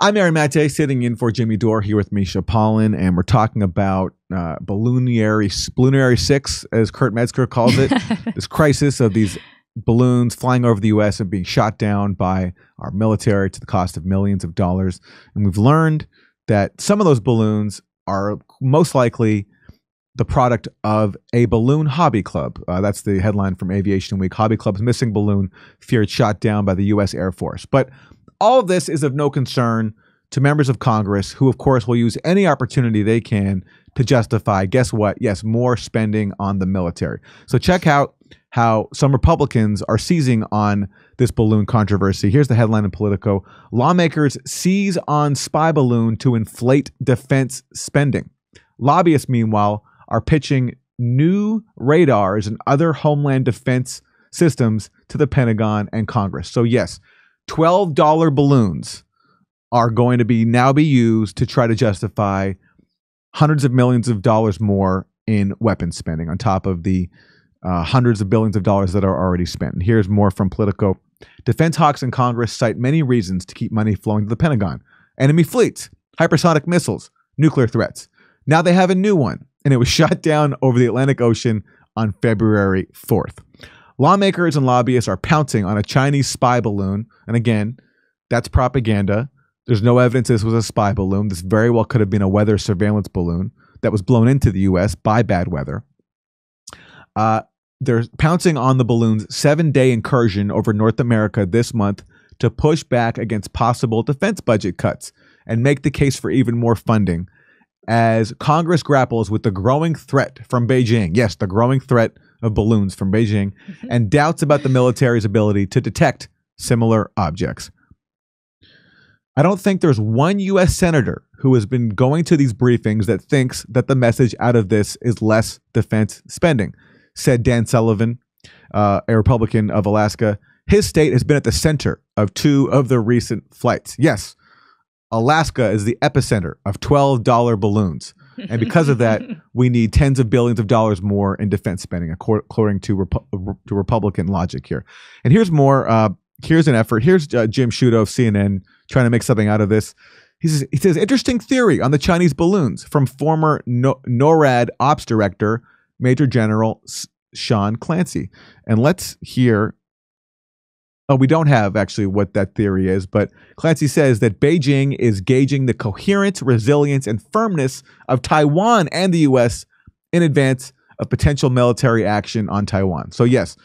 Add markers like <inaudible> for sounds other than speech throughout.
I'm Aaron Maté, sitting in for Jimmy Dore here with Misha Pollan, and we're talking about uh, balloonary, balloonary six, as Kurt Metzger calls it, <laughs> this crisis of these balloons flying over the U.S. and being shot down by our military to the cost of millions of dollars. And we've learned that some of those balloons are most likely the product of a balloon hobby club. Uh, that's the headline from Aviation Week. Hobby club's missing balloon feared shot down by the U.S. Air Force. But all of this is of no concern to members of Congress, who, of course, will use any opportunity they can to justify, guess what? Yes, more spending on the military. So check out how some Republicans are seizing on this balloon controversy. Here's the headline in Politico Lawmakers seize on spy balloon to inflate defense spending. Lobbyists, meanwhile, are pitching new radars and other homeland defense systems to the Pentagon and Congress. So, yes, $12 balloons are going to be now be used to try to justify hundreds of millions of dollars more in weapons spending on top of the uh, hundreds of billions of dollars that are already spent. And here's more from Politico. Defense hawks in Congress cite many reasons to keep money flowing to the Pentagon enemy fleets, hypersonic missiles, nuclear threats. Now they have a new one, and it was <laughs> shot down over the Atlantic Ocean on February 4th. Lawmakers and lobbyists are pouncing on a Chinese spy balloon. And again, that's propaganda. There's no evidence this was a spy balloon. This very well could have been a weather surveillance balloon that was blown into the U.S. by bad weather. Uh, they're pouncing on the balloon's seven day incursion over North America this month to push back against possible defense budget cuts and make the case for even more funding as Congress grapples with the growing threat from Beijing. Yes, the growing threat of balloons from Beijing mm-hmm. and doubts about the military's ability to detect similar objects. I don't think there's one U.S. senator who has been going to these briefings that thinks that the message out of this is less defense spending, said Dan Sullivan, uh, a Republican of Alaska. His state has been at the center of two of the recent flights. Yes, Alaska is the epicenter of $12 balloons. And because of that, <laughs> we need tens of billions of dollars more in defense spending, according to, Repu- to Republican logic here. And here's more. Uh, here's an effort. Here's uh, Jim Sciutto of CNN trying to make something out of this. He says, he says, interesting theory on the Chinese balloons from former no- NORAD ops director, Major General S- Sean Clancy. And let's hear Oh, we don't have actually what that theory is, but Clancy says that Beijing is gauging the coherence, resilience, and firmness of Taiwan and the U.S. in advance of potential military action on Taiwan. So, yes,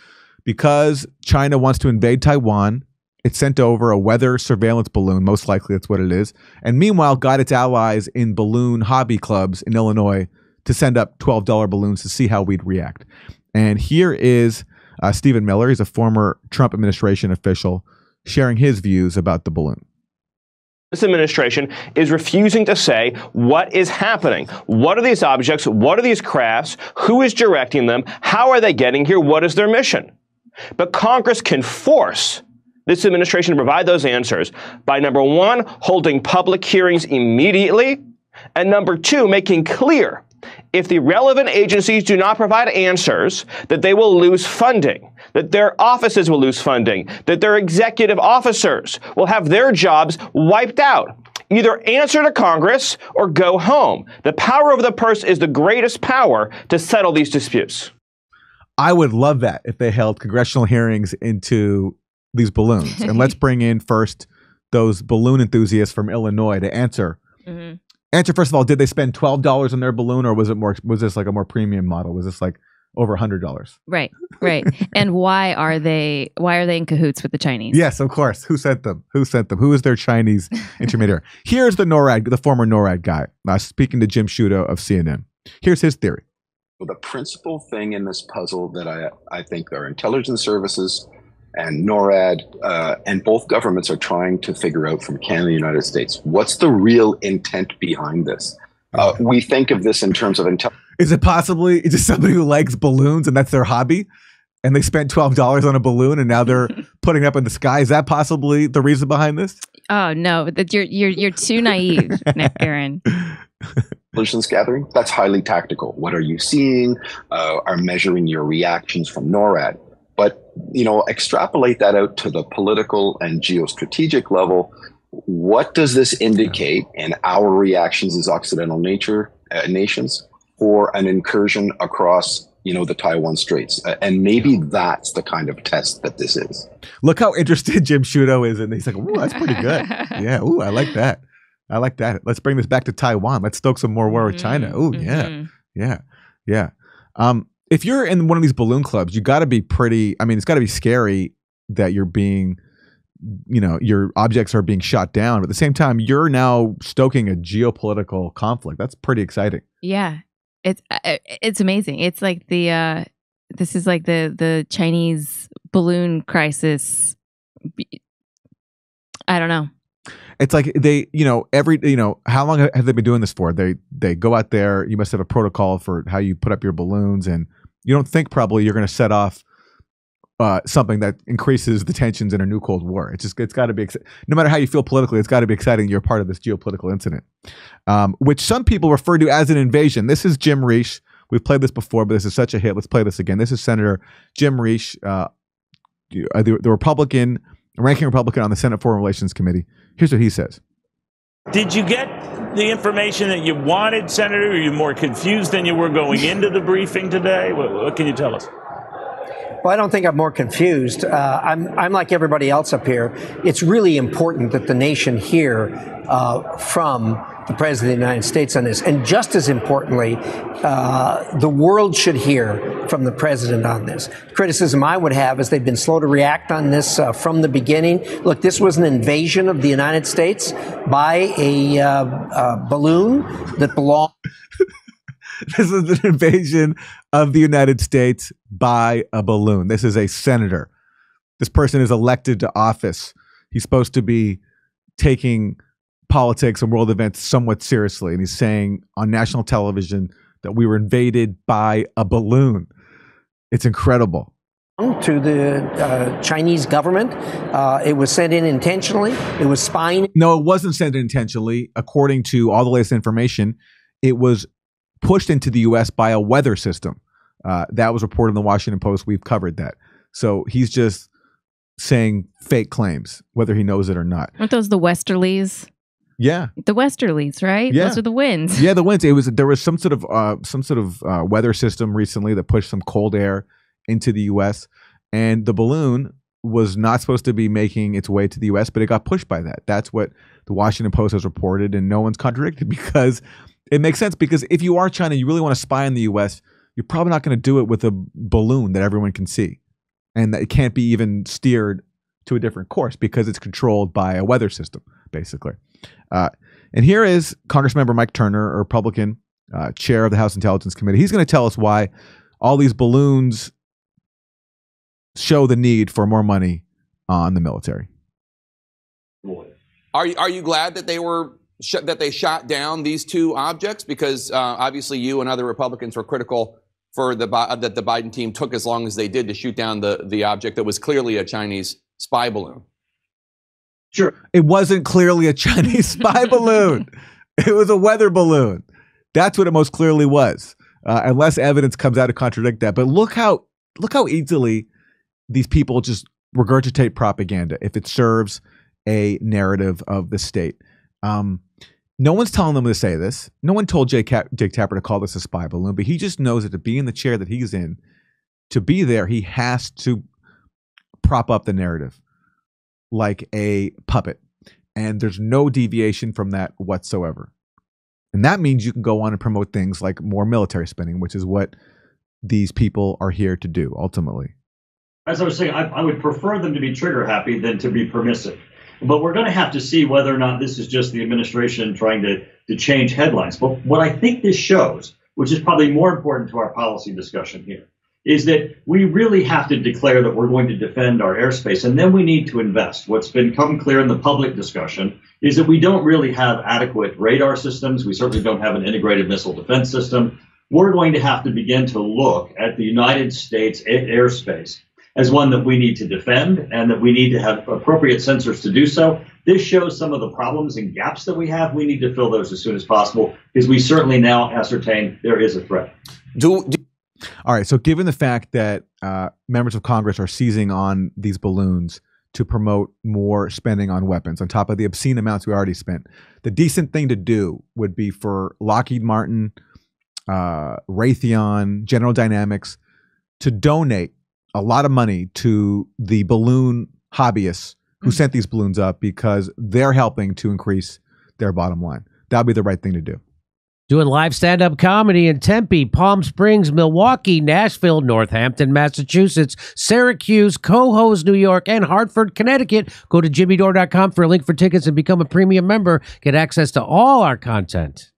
because China wants to invade Taiwan, it sent over a weather surveillance balloon, most likely that's what it is, and meanwhile got its allies in balloon hobby clubs in Illinois to send up $12 balloons to see how we'd react. And here is uh, Stephen Miller, he's a former Trump administration official, sharing his views about the balloon. This administration is refusing to say what is happening. What are these objects? What are these crafts? Who is directing them? How are they getting here? What is their mission? But Congress can force this administration to provide those answers by number one, holding public hearings immediately, and number two, making clear if the relevant agencies do not provide answers, that they will lose funding, that their offices will lose funding, that their executive officers will have their jobs wiped out. Either answer to Congress or go home. The power of the purse is the greatest power to settle these disputes. I would love that if they held congressional hearings into these balloons. and let's <laughs> bring in first those balloon enthusiasts from Illinois to answer. Mm-hmm answer first of all did they spend $12 on their balloon or was it more was this like a more premium model? Was this like over a hundred dollars? Right <laughs> right. And why are they why are they in cahoots with the chinese? Yes of course. Who sent them? Who sent them? Who is their chinese <laughs> intermediary? Here's the norad the former norad guy uh, speaking to jim sciutto of cnn here's his theory. Well, the principal thing in this puzzle that i i think our intelligence services and NORAD uh, and both governments are trying to figure out from Canada and the United States what's the real intent behind this. Uh, we think of this in terms of intelligence. Is it possibly just somebody who likes balloons and that's their hobby? And they spent twelve dollars on a balloon and now they're <laughs> putting it up in the sky. Is that possibly the reason behind this? Oh no, that you're you're you're too naive, <laughs> Aaron. intelligence gathering that's highly tactical. What are you seeing? Uh, are measuring your reactions from NORAD but you know, extrapolate that out to the political and geostrategic level. what does this indicate in our reactions as Occidental nature uh, nations for an incursion across you know the Taiwan Straits, uh, and maybe that's the kind of test that this is. Look how interested <laughs> Jim Sciutto is, and he's like, "Ooh, that's pretty good. <laughs> yeah, ooh, I like that. I like that. Let's bring this back to Taiwan. Let's stoke some more war with China. Ooh, yeah, Mhm. yeah, yeah." Um, if you're in one of these balloon clubs, you got to be pretty. I mean, it's got to be scary that you're being, you know, your objects are being shot down. But at the same time, you're now stoking a geopolitical conflict. That's pretty exciting. Yeah, it's uh, it's amazing. It's like the uh, this is like the the Chinese balloon crisis. I don't know. it's like they you know every you know how long have they been doing this for they they go out there you must have a protocol for how you put up your balloons and you don't think probably you're going to set off uh, something that increases the tensions in a new cold war. It's just it's got to be no matter how you feel politically it's got to be exciting you're part of this geopolitical incident. Um, which some people refer to as an invasion. This is jim Risch we've played this before but this is such a hit. Let's play this again. This is senator jim Risch uh, the, the republican ranking republican on the senate foreign relations committee. Here's what he says Did you get the information that you wanted, Senator? Are you more confused than you were going into the briefing today? What, what can you tell us? Well, I don't think I'm more confused. Uh, I'm, I'm like everybody else up here. It's really important that the nation hear uh, from the President of the United States on this. And just as importantly, uh, the world should hear from the President on this. Criticism I would have is they've been slow to react on this uh, from the beginning. Look, this was an invasion of the United States by a uh, uh, balloon that belonged. <laughs> this is an invasion of the United States by a balloon. This is a senator. This person is elected to office. He's supposed to be taking politics and world events somewhat seriously. And he's saying on national television that we were invaded by a balloon. It's incredible. To the uh, Chinese government. Uh, it was sent in intentionally. It was spying No, it wasn't sent intentionally. According to all the latest information, it was pushed into the U.S. by a weather system. Uh, that was reported in the Washington Post. We've covered that. So he's just saying fake claims, whether he knows it or not. Aren't those the westerlies? Yeah, The westerlies, right? Yeah. Those are the winds. yeah. The winds. It was there was some sort of uh, some sort of uh, weather system recently that pushed some cold air into the U.S. and the balloon was not supposed to be making its way to the U.S., but it got pushed by that. That's what the Washington Post has reported, and no one's contradicted <laughs> because it makes sense. Because if you are China, you really want to spy on the U.S., you're probably not going to do it with a balloon that everyone can see, and that it can't be even steered to a different course because it's controlled by a weather system, basically. Uh, and here is Congressmember Mike Turner, a Republican, uh, chair of the House Intelligence Committee. He's going to tell us why all these balloons show the need for more money on the military. Are you, are you glad that they were sh- that they shot down these two objects? Because uh, obviously you and other Republicans were critical for the Bi- that the Biden team took as long as they did to shoot down the the object that was clearly a Chinese spy balloon. Sure. It wasn't clearly a <laughs> Chinese spy balloon. It was a weather balloon. That's what it most clearly was. Uh, unless evidence comes out to contradict that. But look how look how easily these people just regurgitate propaganda if it serves a narrative of the state. Um, no one's telling them to say this. No one told Jake, Cap- Jake Tapper to call this a spy balloon, but he just knows that to be in the chair that he's in, to be there, he has to prop up the narrative like a puppet. And there's no deviation from that whatsoever. And that means you can go on and promote things like more military spending, which is what these people are here to do ultimately. As I was saying, I, I would prefer them to be trigger happy than to be permissive. But we're going to have to see whether or not this is just the administration trying to, to change headlines. But what I think this shows, which is probably more important to our policy discussion here, is that we really have to declare that we're going to defend our airspace, and then we need to invest. What's become clear in the public discussion is that we don't really have adequate radar systems. We certainly don't have an integrated missile defense system. We're going to have to begin to look at the United States airspace as one that we need to defend and that we need to have appropriate sensors to do so. This shows some of the problems and gaps that we have. We need to fill those as soon as possible because we certainly now ascertain there is a threat. Do, do All right. So, given the fact that uh, members of Congress are seizing on these balloons to promote more spending on weapons on top of the obscene amounts we already spent. The decent thing to do would be for Lockheed Martin, uh, Raytheon, General Dynamics to donate a lot of money to the balloon hobbyists who Mhm. sent these balloons up because they're helping to increase their bottom line. That'd be the right thing to do. Doing live stand up comedy in Tempe, Palm Springs, Milwaukee, Nashville, Northampton, Massachusetts, Syracuse, Cohoes, New York, and Hartford, Connecticut. Go to jimmydore.com for a link for tickets and become a premium member. Get access to all our content.